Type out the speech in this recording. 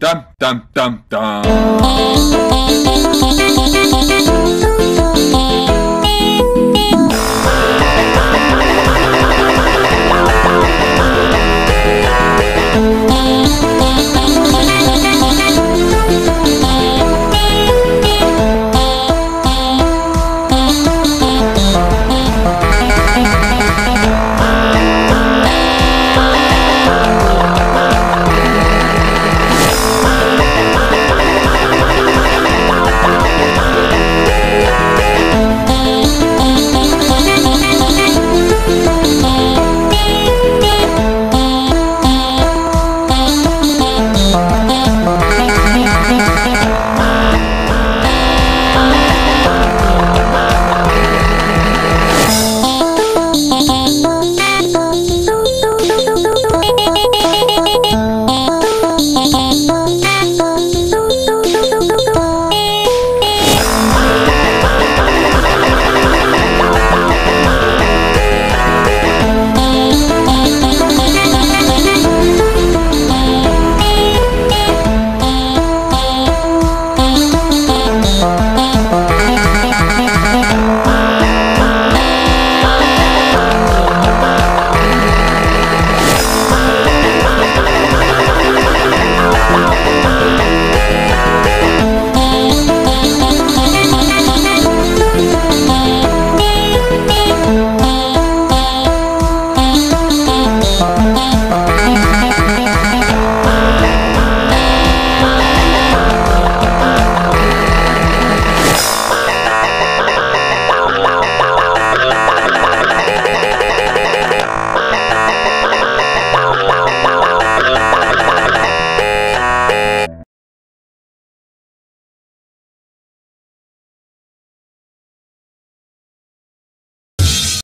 Dum dum dum dum.